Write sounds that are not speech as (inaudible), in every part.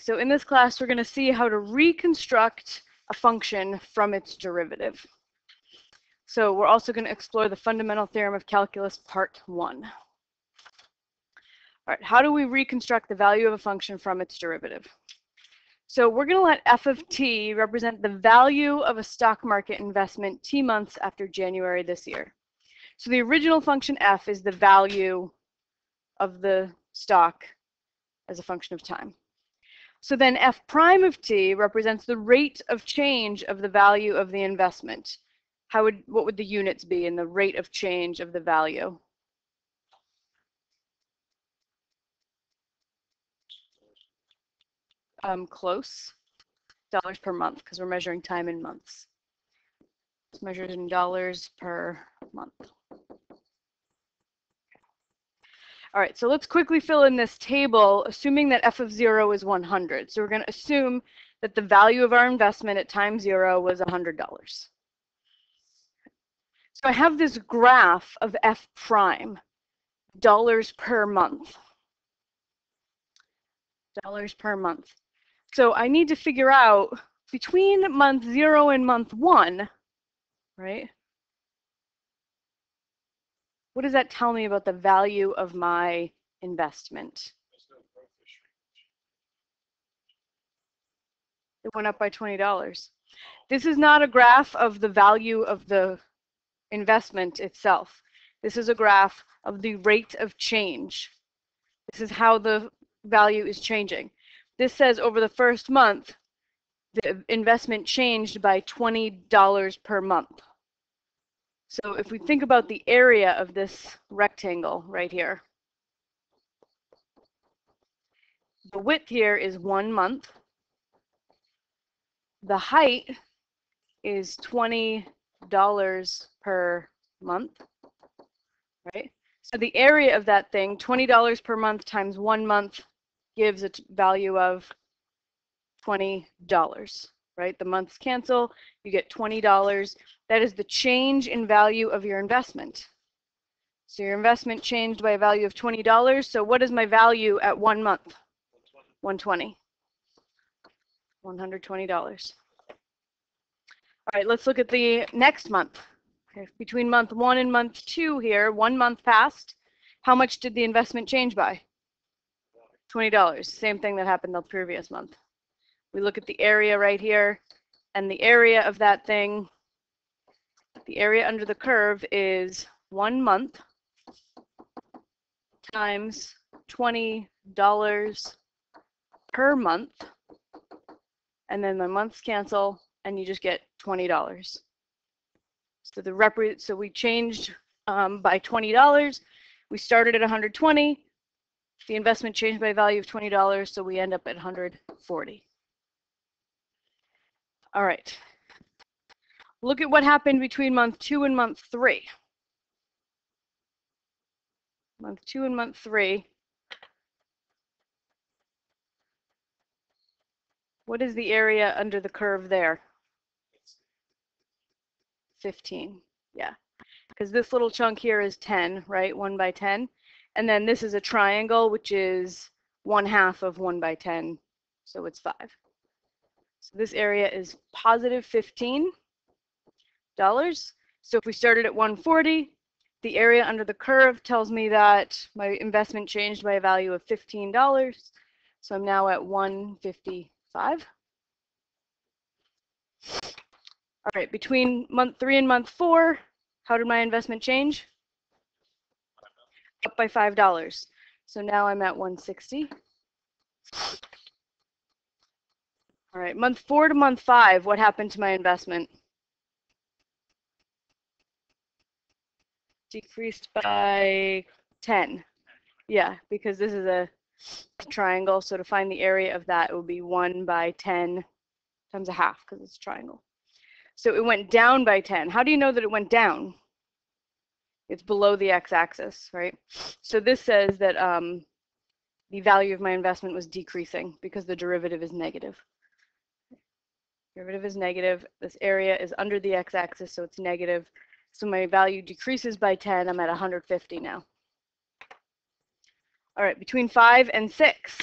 So in this class, we're going to see how to reconstruct a function from its derivative. So we're also going to explore the fundamental theorem of calculus part one. All right, how do we reconstruct the value of a function from its derivative? So we're going to let f of t represent the value of a stock market investment t months after January this year. So the original function f is the value of the stock as a function of time. So then f prime of t represents the rate of change of the value of the investment. How would what would the units be in the rate of change of the value? Um, close. Dollars per month because we're measuring time in months. It's measured in dollars per month. All right, so let's quickly fill in this table, assuming that f of 0 is 100. So we're going to assume that the value of our investment at time 0 was $100. So I have this graph of f prime, dollars per month. Dollars per month. So I need to figure out between month 0 and month 1, right? What does that tell me about the value of my investment? It went up by $20. This is not a graph of the value of the investment itself. This is a graph of the rate of change. This is how the value is changing. This says over the first month, the investment changed by $20 per month. So if we think about the area of this rectangle right here, the width here is one month. The height is $20 per month, right? So the area of that thing, $20 per month times one month gives a value of $20 right? The months cancel, you get $20. That is the change in value of your investment. So your investment changed by a value of $20. So what is my value at one month? 120. $120. All right, let's look at the next month. Okay, between month one and month two here, one month passed. How much did the investment change by? $20. Same thing that happened the previous month. We look at the area right here, and the area of that thing, the area under the curve is one month times $20 per month. And then the months cancel, and you just get $20. So the rep so we changed um, by $20. We started at 120. The investment changed by value of $20, so we end up at 140. All right. Look at what happened between month two and month three. Month two and month three. What is the area under the curve there? 15, yeah. Because this little chunk here is 10, right? 1 by 10. And then this is a triangle, which is 1 half of 1 by 10, so it's 5. So this area is $15. So if we started at 140, the area under the curve tells me that my investment changed by a value of $15. So I'm now at 155. All right, between month three and month four, how did my investment change? Up by $5. So now I'm at 160. All right, month four to month five, what happened to my investment? Decreased by 10. Yeah, because this is a triangle, so to find the area of that, it would be 1 by 10 times a half, because it's a triangle. So it went down by 10. How do you know that it went down? It's below the x-axis, right? So this says that um, the value of my investment was decreasing because the derivative is negative. Derivative is negative. This area is under the x-axis, so it's negative. So my value decreases by 10. I'm at 150 now. All right, between 5 and 6.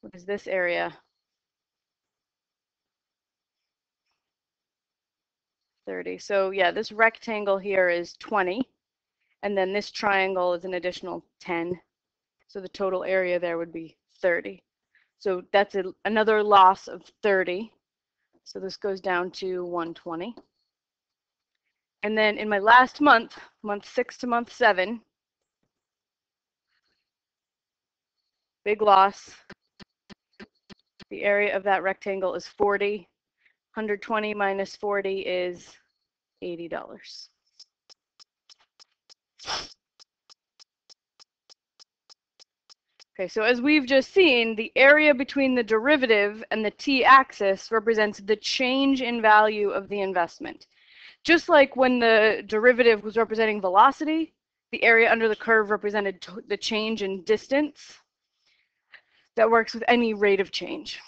What is this area? 30. So yeah, this rectangle here is 20. And then this triangle is an additional 10. So the total area there would be 30. So that's a, another loss of 30. So this goes down to 120. And then in my last month, month six to month seven, big loss. The area of that rectangle is 40. 120 minus 40 is $80. Okay, so as we've just seen, the area between the derivative and the t-axis represents the change in value of the investment. Just like when the derivative was representing velocity, the area under the curve represented the change in distance. That works with any rate of change.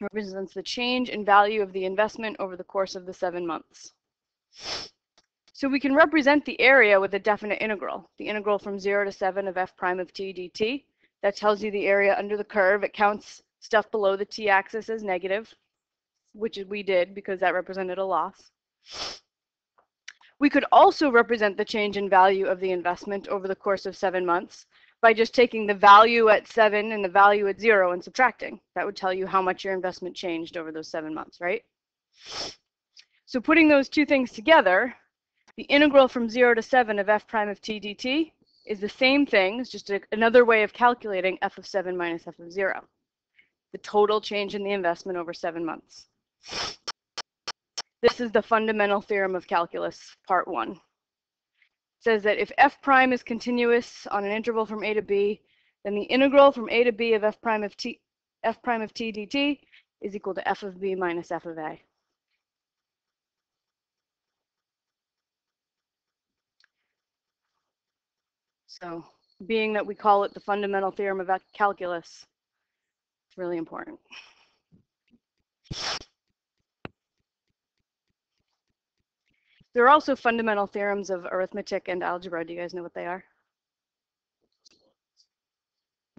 It represents the change in value of the investment over the course of the seven months. So we can represent the area with a definite integral, the integral from 0 to 7 of f prime of t dt. That tells you the area under the curve. It counts stuff below the t-axis as negative, which we did because that represented a loss. We could also represent the change in value of the investment over the course of seven months by just taking the value at 7 and the value at 0 and subtracting. That would tell you how much your investment changed over those seven months, right? So putting those two things together, the integral from 0 to 7 of f prime of t dt is the same thing, it's just a, another way of calculating f of 7 minus f of 0, the total change in the investment over seven months. This is the fundamental theorem of calculus, part one. It says that if f prime is continuous on an interval from a to b, then the integral from a to b of f prime of t, f prime of t dt is equal to f of b minus f of a. So being that we call it the fundamental theorem of calculus, it's really important. There are also fundamental theorems of arithmetic and algebra. Do you guys know what they are?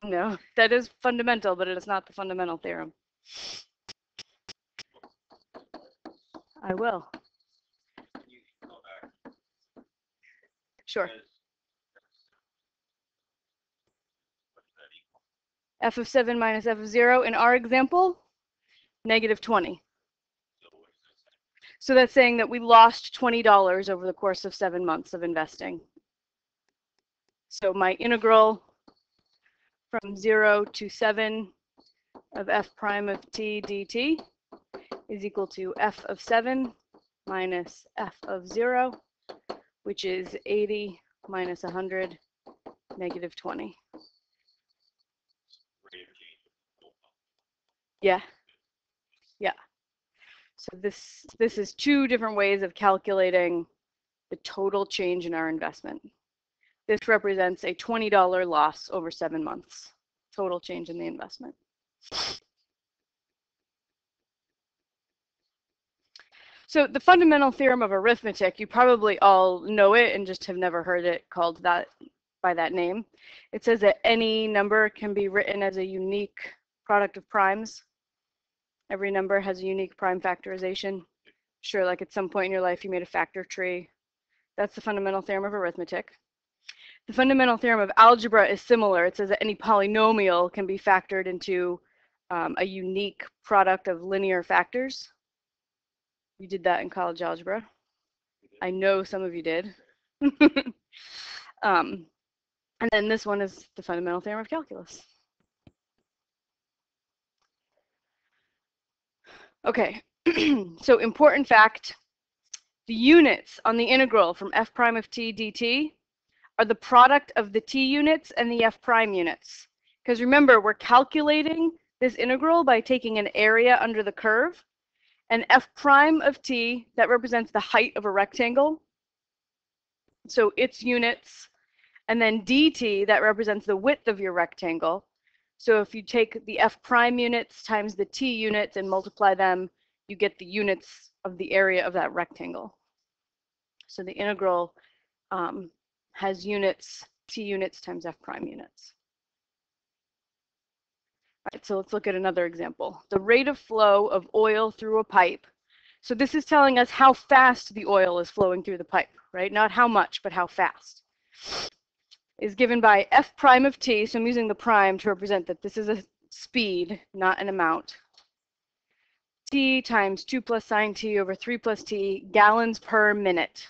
No, that is fundamental, but it is not the fundamental theorem. I will. Sure. f of 7 minus f of 0. In our example, negative 20. So that's saying that we lost $20 over the course of seven months of investing. So my integral from 0 to 7 of f prime of t dt is equal to f of 7 minus f of 0, which is 80 minus 100, negative 20. Yeah. Yeah. So this this is two different ways of calculating the total change in our investment. This represents a $20 loss over seven months, total change in the investment. So the fundamental theorem of arithmetic, you probably all know it and just have never heard it called that by that name. It says that any number can be written as a unique product of primes. Every number has a unique prime factorization. Sure, like at some point in your life you made a factor tree. That's the fundamental theorem of arithmetic. The fundamental theorem of algebra is similar. It says that any polynomial can be factored into um, a unique product of linear factors. You did that in college algebra. I know some of you did. (laughs) um, and then this one is the fundamental theorem of calculus. Okay, (clears throat) so important fact, the units on the integral from f prime of t dt are the product of the t units and the f prime units. Because remember, we're calculating this integral by taking an area under the curve, and f prime of t, that represents the height of a rectangle, so its units, and then dt, that represents the width of your rectangle, so if you take the f prime units times the t units and multiply them, you get the units of the area of that rectangle. So the integral um, has units, t units times f prime units. All right, so let's look at another example. The rate of flow of oil through a pipe. So this is telling us how fast the oil is flowing through the pipe, right? Not how much, but how fast. Is given by f prime of t, so I'm using the prime to represent that this is a speed, not an amount. t times 2 plus sine t over 3 plus t gallons per minute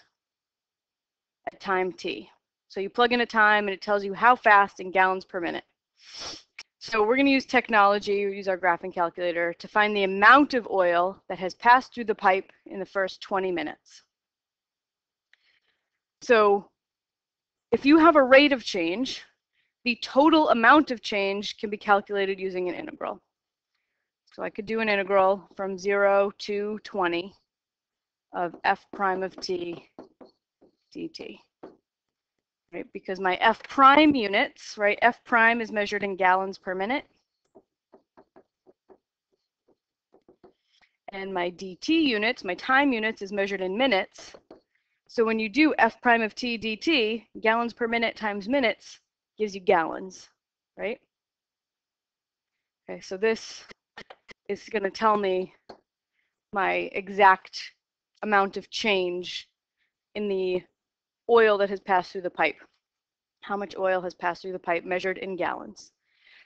at time t. So you plug in a time and it tells you how fast in gallons per minute. So we're going to use technology, use our graphing calculator to find the amount of oil that has passed through the pipe in the first 20 minutes. So if you have a rate of change, the total amount of change can be calculated using an integral. So I could do an integral from 0 to 20 of f prime of t dt right? Because my F prime units, right? F prime is measured in gallons per minute. And my dt units, my time units, is measured in minutes. So when you do F prime of t dt, gallons per minute times minutes gives you gallons, right? Okay, so this is going to tell me my exact amount of change in the oil that has passed through the pipe. How much oil has passed through the pipe measured in gallons.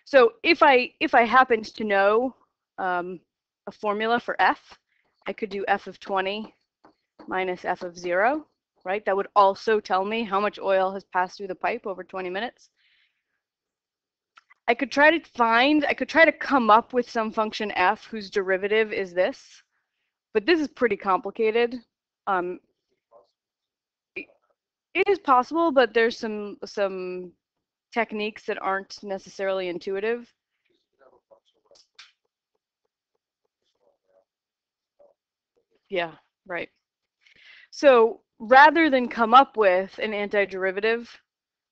So if I if I happened to know um, a formula for F, I could do F of 20 minus F of 0, right? That would also tell me how much oil has passed through the pipe over 20 minutes. I could try to find, I could try to come up with some function f whose derivative is this, but this is pretty complicated. Um, it is possible, but there's some some techniques that aren't necessarily intuitive. Yeah, right. So rather than come up with an antiderivative,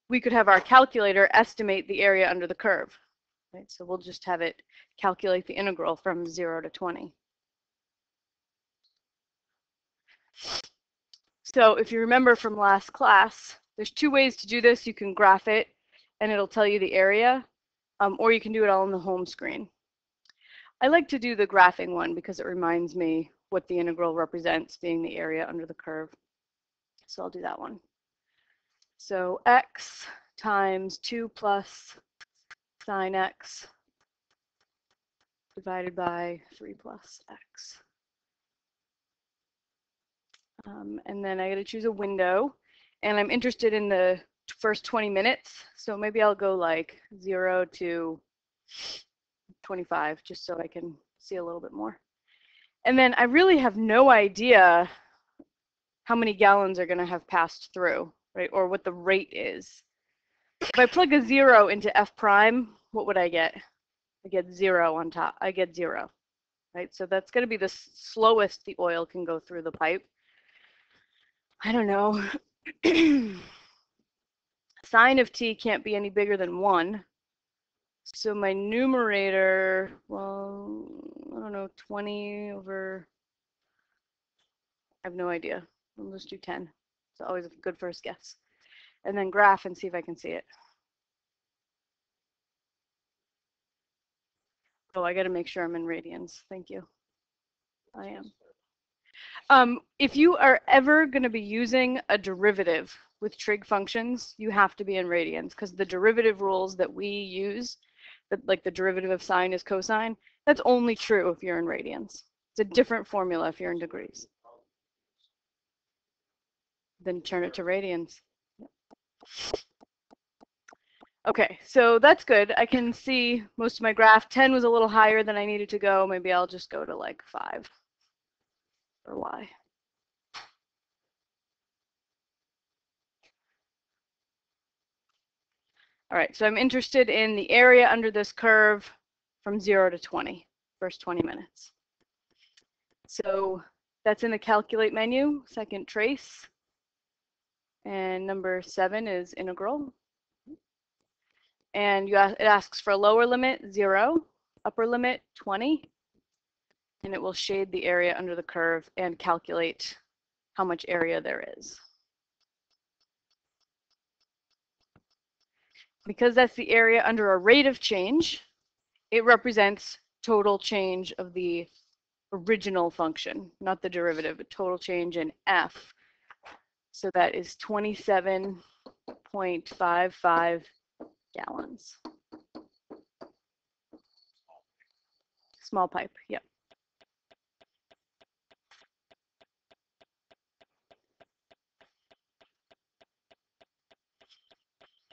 we could have our calculator estimate the area under the curve. Right? So we'll just have it calculate the integral from 0 to 20. So if you remember from last class, there's two ways to do this. You can graph it and it'll tell you the area, um, or you can do it all on the home screen. I like to do the graphing one because it reminds me what the integral represents, being the area under the curve. So I'll do that one. So x times 2 plus sine x divided by 3 plus x. Um, and then I got to choose a window. And I'm interested in the first 20 minutes. So maybe I'll go like 0 to 25 just so I can see a little bit more. And then I really have no idea how many gallons are going to have passed through, right? Or what the rate is. If I plug a 0 into f prime, what would I get? I get 0 on top. I get 0, right? So that's going to be the slowest the oil can go through the pipe. I don't know. (clears throat) Sine of t can't be any bigger than 1. So my numerator, well, I don't know, 20 over, I have no idea. We'll just do 10. It's always a good first guess. And then graph and see if I can see it. Oh, I got to make sure I'm in radians. Thank you. I am. Um, if you are ever going to be using a derivative with trig functions, you have to be in radians because the derivative rules that we use, that like the derivative of sine is cosine, that's only true if you're in radians. It's a different formula if you're in degrees. Then turn it to radians. Okay, so that's good. I can see most of my graph. 10 was a little higher than I needed to go. Maybe I'll just go to like 5 or y. All right, so I'm interested in the area under this curve from 0 to 20, first 20 minutes. So that's in the calculate menu, second trace. And number seven is integral. And you, it asks for a lower limit, 0, upper limit, 20, and it will shade the area under the curve and calculate how much area there is. Because that's the area under a rate of change, it represents total change of the original function, not the derivative, but total change in f. So that is 27.55 gallons. Small pipe, yep.